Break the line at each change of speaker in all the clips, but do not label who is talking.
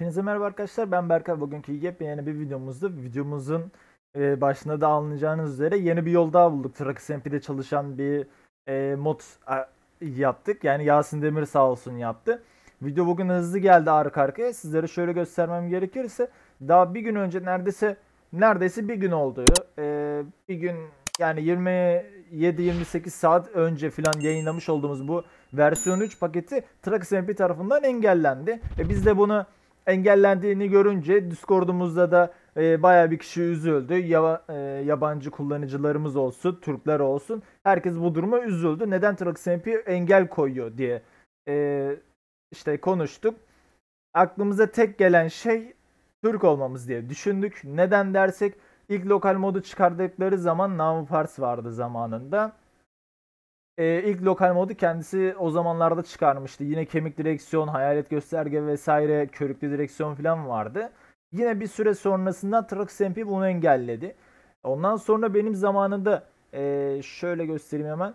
Hepinize merhaba arkadaşlar ben Berkay bugünkü yepyeni bir videomuzda videomuzun e, başında da anlayacağınız üzere yeni bir yol daha bulduk. Trax MP'de çalışan bir e, mod a, yaptık yani Yasin Demir sağ olsun yaptı. Video bugün hızlı geldi arka arkaya sizlere şöyle göstermem gerekirse daha bir gün önce neredeyse neredeyse bir gün oldu. E, bir gün yani 27-28 saat önce filan yayınlamış olduğumuz bu versiyon 3 paketi Trax MP tarafından engellendi. E biz de bunu engellendiğini görünce Discord'umuzda da e, bayağı bir kişi üzüldü. Ya, e, yabancı kullanıcılarımız olsun, Türkler olsun. Herkes bu duruma üzüldü. Neden Trax MP engel koyuyor diye e, işte konuştuk. Aklımıza tek gelen şey Türk olmamız diye düşündük. Neden dersek ilk lokal modu çıkardıkları zaman Namu Pars vardı zamanında e, ilk lokal modu kendisi o zamanlarda çıkarmıştı. Yine kemik direksiyon, hayalet gösterge vesaire, körüklü direksiyon falan vardı. Yine bir süre sonrasında Trax MP bunu engelledi. Ondan sonra benim zamanında e, şöyle göstereyim hemen.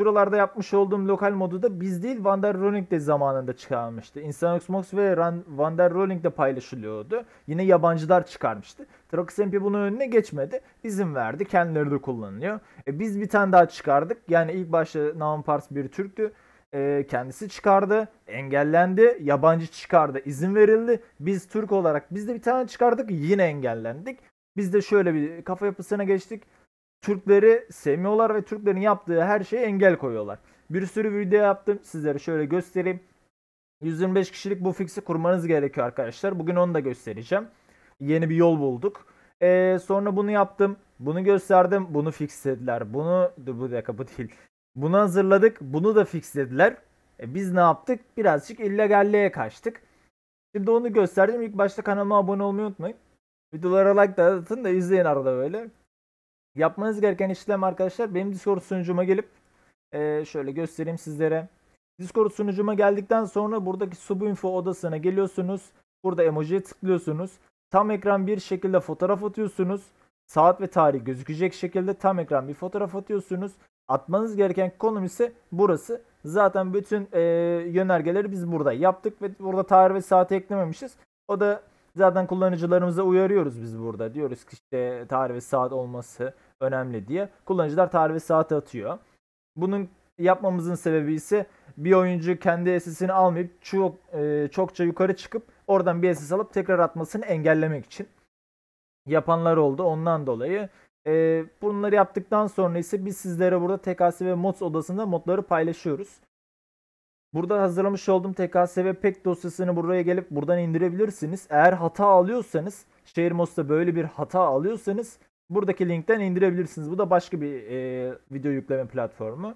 Şuralarda yapmış olduğum lokal modu da biz değil Van der Rolling de zamanında çıkarmıştı. Insanox Mox ve Van der Rolling de paylaşılıyordu. Yine yabancılar çıkarmıştı. Trax MP bunun önüne geçmedi. İzin verdi. Kendileri de kullanılıyor. E, biz bir tane daha çıkardık. Yani ilk başta Naum Pars bir Türktü. E, kendisi çıkardı. Engellendi. Yabancı çıkardı. izin verildi. Biz Türk olarak biz de bir tane çıkardık. Yine engellendik. Biz de şöyle bir kafa yapısına geçtik. Türkleri sevmiyorlar ve Türklerin yaptığı her şeye engel koyuyorlar. Bir sürü video yaptım. Sizlere şöyle göstereyim. 125 kişilik bu fix'i kurmanız gerekiyor arkadaşlar. Bugün onu da göstereceğim. Yeni bir yol bulduk. Ee, sonra bunu yaptım. Bunu gösterdim. Bunu fixlediler. Bunu bu dakika bu değil. Bunu hazırladık. Bunu da fixlediler. E, biz ne yaptık? Birazcık illegalliğe kaçtık. Şimdi onu gösterdim. İlk başta kanalıma abone olmayı unutmayın. Videolara like da atın da izleyin arada böyle. Yapmanız gereken işlem arkadaşlar benim Discord sunucuma gelip e, şöyle göstereyim sizlere. Discord sunucuma geldikten sonra buradaki Subinfo odasına geliyorsunuz. Burada emojiye tıklıyorsunuz. Tam ekran bir şekilde fotoğraf atıyorsunuz. Saat ve tarih gözükecek şekilde tam ekran bir fotoğraf atıyorsunuz. Atmanız gereken konum ise burası. Zaten bütün e, yönergeleri biz burada yaptık ve burada tarih ve saati eklememişiz. O da zaten kullanıcılarımıza uyarıyoruz biz burada. Diyoruz ki işte tarih ve saat olması önemli diye. Kullanıcılar tarih ve saati atıyor. Bunun yapmamızın sebebi ise bir oyuncu kendi SS'ini almayıp çok e, çokça yukarı çıkıp oradan bir SS alıp tekrar atmasını engellemek için yapanlar oldu. Ondan dolayı e, bunları yaptıktan sonra ise biz sizlere burada TKS ve Mods odasında modları paylaşıyoruz. Burada hazırlamış olduğum TKS ve PEK dosyasını buraya gelip buradan indirebilirsiniz. Eğer hata alıyorsanız, Share Mods'ta böyle bir hata alıyorsanız buradaki linkten indirebilirsiniz. Bu da başka bir e, video yükleme platformu.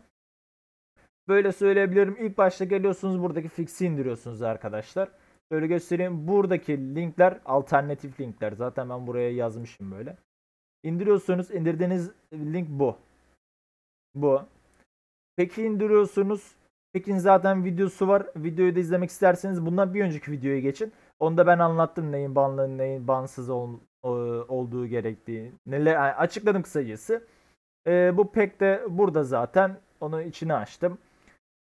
Böyle söyleyebilirim. İlk başta geliyorsunuz buradaki fix'i indiriyorsunuz arkadaşlar. Böyle göstereyim. Buradaki linkler alternatif linkler. Zaten ben buraya yazmışım böyle. İndiriyorsunuz. indirdiğiniz link bu. Bu. Peki indiriyorsunuz. Pekin zaten videosu var. Videoyu da izlemek isterseniz bundan bir önceki videoya geçin. Onda ben anlattım neyin banlı neyin bansız ol, olduğu gerektiği. Neler yani açıkladım kısacası. E, bu pek de burada zaten onu içine açtım.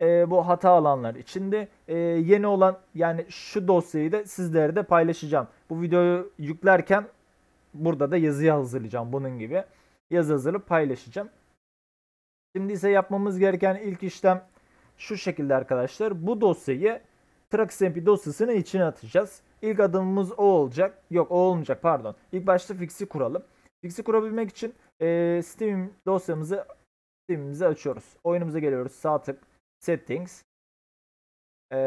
E, bu hata alanlar içinde e, yeni olan yani şu dosyayı da sizlere de paylaşacağım. Bu videoyu yüklerken burada da yazıyı hazırlayacağım bunun gibi. Yazı hazırlayıp paylaşacağım. Şimdi ise yapmamız gereken ilk işlem şu şekilde arkadaşlar. Bu dosyayı TraxMP dosyasının içine atacağız. İlk adımımız o olacak. Yok o olmayacak pardon. İlk başta fix'i kuralım. Fix'i kurabilmek için e, Steam dosyamızı Steam'imizi açıyoruz. Oyunumuza geliyoruz. Sağ tık Settings e,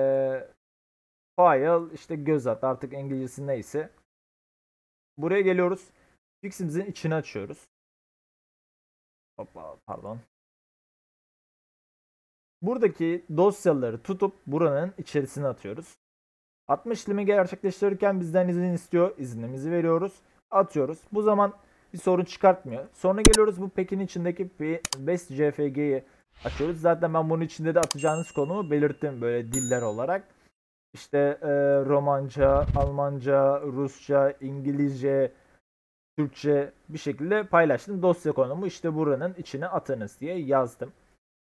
File işte göz at artık İngilizcesi neyse. Buraya geliyoruz. Fix'imizin içine açıyoruz. Hoppa pardon. Buradaki dosyaları tutup buranın içerisine atıyoruz. Atma işlemi gerçekleştirirken bizden izin istiyor. İznimizi veriyoruz. Atıyoruz. Bu zaman bir sorun çıkartmıyor. Sonra geliyoruz bu pekin içindeki Best CFG'yi açıyoruz. Zaten ben bunun içinde de atacağınız konumu belirttim böyle diller olarak. İşte e, Romanca, Almanca, Rusça, İngilizce, Türkçe bir şekilde paylaştım. Dosya konumu işte buranın içine atınız diye yazdım.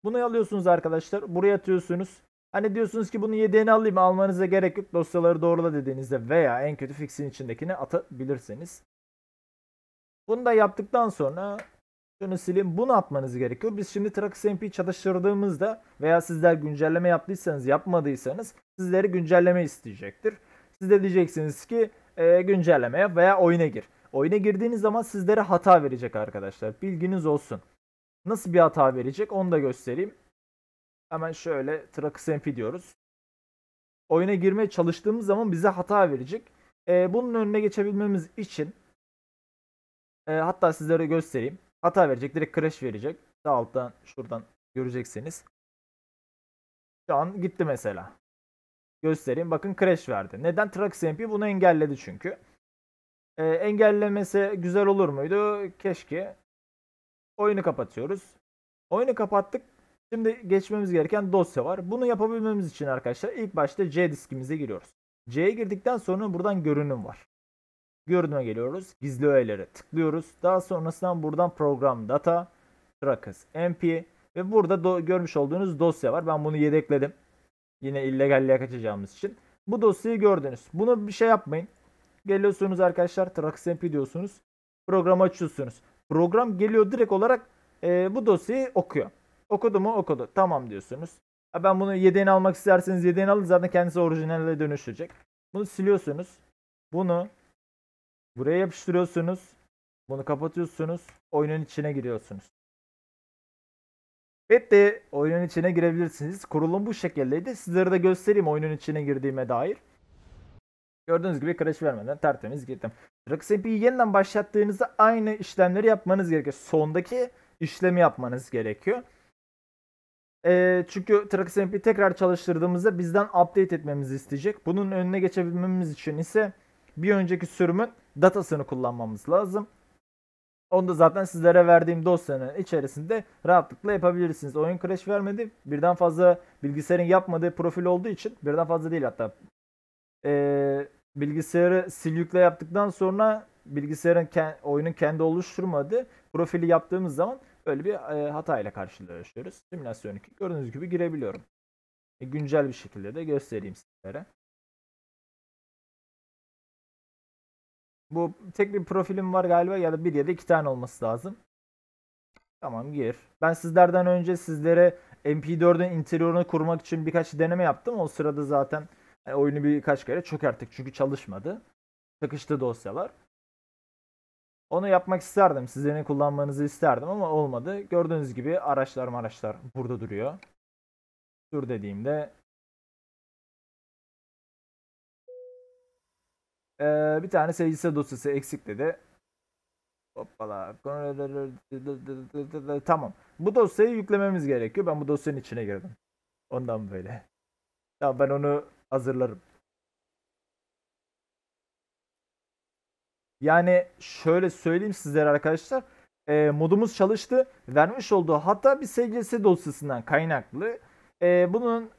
Bunu alıyorsunuz arkadaşlar. Buraya atıyorsunuz. Hani diyorsunuz ki bunu yedeğini alayım almanıza gerek yok. Dosyaları doğrula dediğinizde veya en kötü fixin içindekini atabilirsiniz. Bunu da yaptıktan sonra şunu sileyim. Bunu atmanız gerekiyor. Biz şimdi Trax MP çalıştırdığımızda veya sizler güncelleme yaptıysanız yapmadıysanız sizleri güncelleme isteyecektir. Siz de diyeceksiniz ki e, güncelleme yap veya oyuna gir. Oyuna girdiğiniz zaman sizlere hata verecek arkadaşlar. Bilginiz olsun. Nasıl bir hata verecek onu da göstereyim. Hemen şöyle Trax MP diyoruz. Oyuna girmeye çalıştığımız zaman bize hata verecek. E, bunun önüne geçebilmemiz için e, hatta sizlere göstereyim. Hata verecek. Direkt crash verecek. Sağ alttan şuradan göreceksiniz. Şu an gitti mesela. Göstereyim. Bakın crash verdi. Neden? Trax MP bunu engelledi çünkü. E, engellemese güzel olur muydu? Keşke. Oyunu kapatıyoruz. Oyunu kapattık. Şimdi geçmemiz gereken dosya var. Bunu yapabilmemiz için arkadaşlar ilk başta C diskimize giriyoruz. C'ye girdikten sonra buradan görünüm var. Görünüme geliyoruz. Gizli öğelere tıklıyoruz. Daha sonrasında buradan program data, trackers, mp ve burada görmüş olduğunuz dosya var. Ben bunu yedekledim. Yine illegalliğe kaçacağımız için. Bu dosyayı gördünüz. Bunu bir şey yapmayın. Geliyorsunuz arkadaşlar trackers mp diyorsunuz. Programı açıyorsunuz. Program geliyor direkt olarak e, bu dosyayı okuyor. Okudu mu? Okudu. Tamam diyorsunuz. Ha ben bunu yedeğini almak isterseniz yedeğini alın. Zaten kendisi orijinale dönüşecek. Bunu siliyorsunuz. Bunu buraya yapıştırıyorsunuz. Bunu kapatıyorsunuz. Oyunun içine giriyorsunuz. Bitti. Oyunun içine girebilirsiniz. Kurulum bu şekildeydi. Sizlere de göstereyim oyunun içine girdiğime dair. Gördüğünüz gibi crash vermeden tertemiz girdim. RxMP'yi yeniden başlattığınızda aynı işlemleri yapmanız gerekiyor. Sondaki işlemi yapmanız gerekiyor. E, çünkü Trax MP tekrar çalıştırdığımızda bizden update etmemizi isteyecek. Bunun önüne geçebilmemiz için ise bir önceki sürümün datasını kullanmamız lazım. Onu da zaten sizlere verdiğim dosyanın içerisinde rahatlıkla yapabilirsiniz. Oyun crash vermedi. Birden fazla bilgisayarın yapmadığı profil olduğu için birden fazla değil hatta. Ee, bilgisayarı sil yükle yaptıktan sonra bilgisayarın oyunun kendi oluşturmadığı profili yaptığımız zaman Böyle bir e, hata karşılaşıyoruz. Simülasyon 2 gördüğünüz gibi girebiliyorum. E, güncel bir şekilde de göstereyim sizlere. Bu tek bir profilim var galiba ya da bir ya da iki tane olması lazım. Tamam gir. Ben sizlerden önce sizlere MP4'ün interiorunu kurmak için birkaç deneme yaptım. O sırada zaten yani oyunu birkaç kere çökerttik çünkü çalışmadı. Çakıştı dosyalar. Onu yapmak isterdim. Sizlerin kullanmanızı isterdim ama olmadı. Gördüğünüz gibi araçlar araçlar burada duruyor. Dur dediğimde ee, bir tane SCS dosyası eksik dedi. Hoppala. Tamam. Bu dosyayı yüklememiz gerekiyor. Ben bu dosyanın içine girdim. Ondan böyle. Tamam ben onu hazırlarım. Yani şöyle söyleyeyim sizlere arkadaşlar. E, modumuz çalıştı. Vermiş olduğu hata bir SCS dosyasından kaynaklı. E, bunun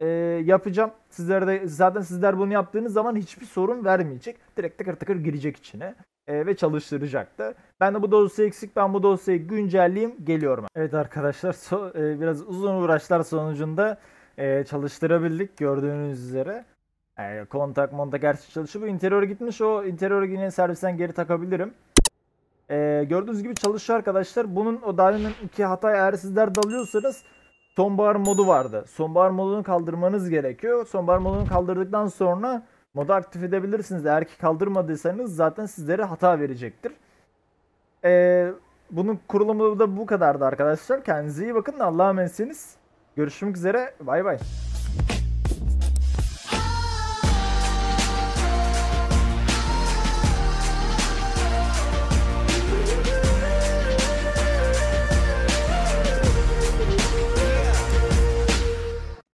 e, yapacağım. Sizlere de zaten sizler bunu yaptığınız zaman hiçbir sorun vermeyecek. Direkt tıkır tıkır girecek içine e, ve çalıştıracak da. Ben de bu dosya eksik. Ben bu dosyayı güncelleyeyim. Geliyorum. Evet arkadaşlar so, e, biraz uzun uğraşlar sonucunda e, çalıştırabildik gördüğünüz üzere. Yani kontak montak her şey çalışıyor. Bu interior gitmiş. O interior yine servisten geri takabilirim. Ee, gördüğünüz gibi çalışıyor arkadaşlar. Bunun o daha iki hata eğer sizler dalıyorsanız sonbahar modu vardı. Sonbahar modunu kaldırmanız gerekiyor. Sonbahar modunu kaldırdıktan sonra modu aktif edebilirsiniz. Eğer ki kaldırmadıysanız zaten sizlere hata verecektir. Ee, bunun kurulumu da bu kadardı arkadaşlar. Kendinize iyi bakın. Allah'a emanetsiniz. Görüşmek üzere. Bay bay.